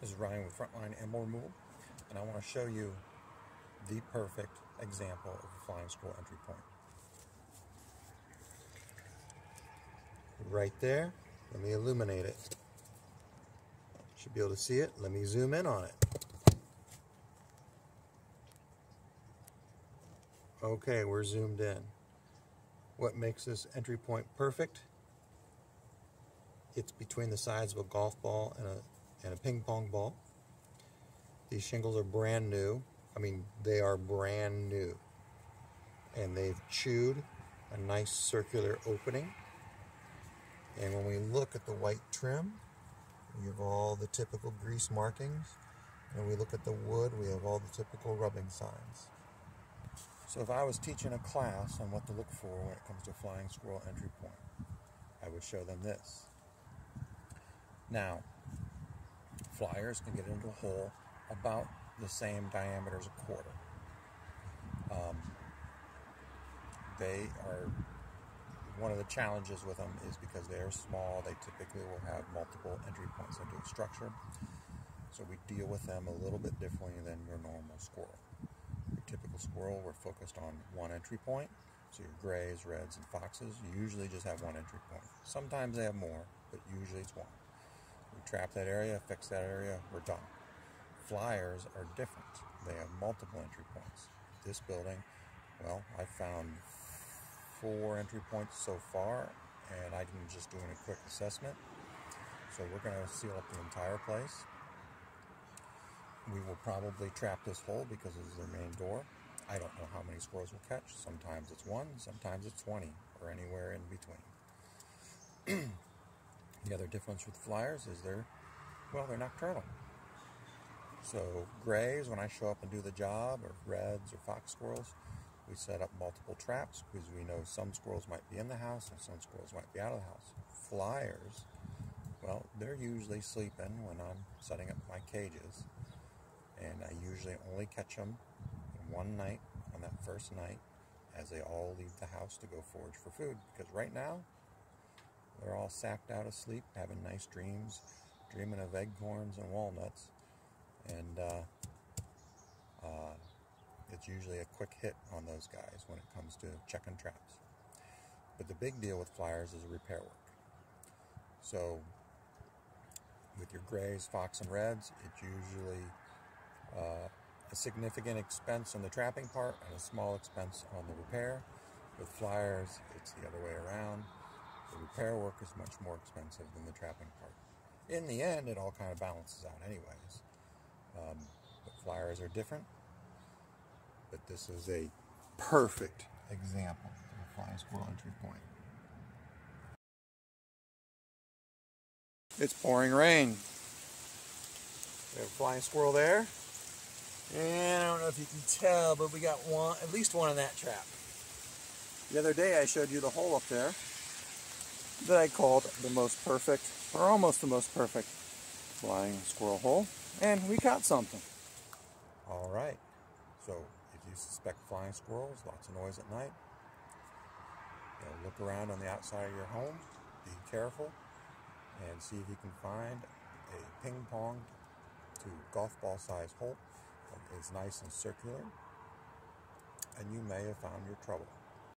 This is Ryan with Frontline Animal Removal, and I want to show you the perfect example of a flying squirrel entry point. Right there, let me illuminate it. Should be able to see it. Let me zoom in on it. Okay, we're zoomed in. What makes this entry point perfect? It's between the sides of a golf ball and a and a ping pong ball. These shingles are brand new. I mean, they are brand new. And they've chewed a nice circular opening. And when we look at the white trim, we have all the typical grease markings. And we look at the wood, we have all the typical rubbing signs. So if I was teaching a class on what to look for when it comes to flying squirrel entry point, I would show them this. Now, flyers can get into a hole about the same diameter as a quarter. Um, they are one of the challenges with them is because they are small. They typically will have multiple entry points into a structure, so we deal with them a little bit differently than your normal squirrel. Your typical squirrel, we're focused on one entry point. So your grays, reds, and foxes usually just have one entry point. Sometimes they have more, but usually it's one. Trap that area, fix that area, we're done. Flyers are different. They have multiple entry points. This building, well, I found four entry points so far, and I'm just doing a quick assessment. So we're going to seal up the entire place. We will probably trap this hole because it's their main door. I don't know how many squirrels will catch. Sometimes it's one, sometimes it's 20, or anywhere in between. The other difference with flyers is they're, well, they're nocturnal. So grays, when I show up and do the job, or reds or fox squirrels, we set up multiple traps because we know some squirrels might be in the house and some squirrels might be out of the house. Flyers, well, they're usually sleeping when I'm setting up my cages, and I usually only catch them one night on that first night as they all leave the house to go forage for food because right now they're all sacked out of sleep, having nice dreams, dreaming of acorns and walnuts. And uh, uh, it's usually a quick hit on those guys when it comes to checking traps. But the big deal with flyers is repair work. So with your grays, fox, and reds, it's usually uh, a significant expense on the trapping part and a small expense on the repair. With flyers, it's the other way around. The repair work is much more expensive than the trapping part. In the end, it all kind of balances out anyways. Um, but flyers are different. But this is a perfect example of a flying squirrel entry point. It's pouring rain. We have a flying squirrel there. And I don't know if you can tell, but we got one, at least one in that trap. The other day I showed you the hole up there that I called the most perfect, or almost the most perfect, flying squirrel hole. And we caught something. All right. So if you suspect flying squirrels, lots of noise at night, you know, look around on the outside of your home, be careful, and see if you can find a ping pong to golf ball size hole that is nice and circular, and you may have found your trouble.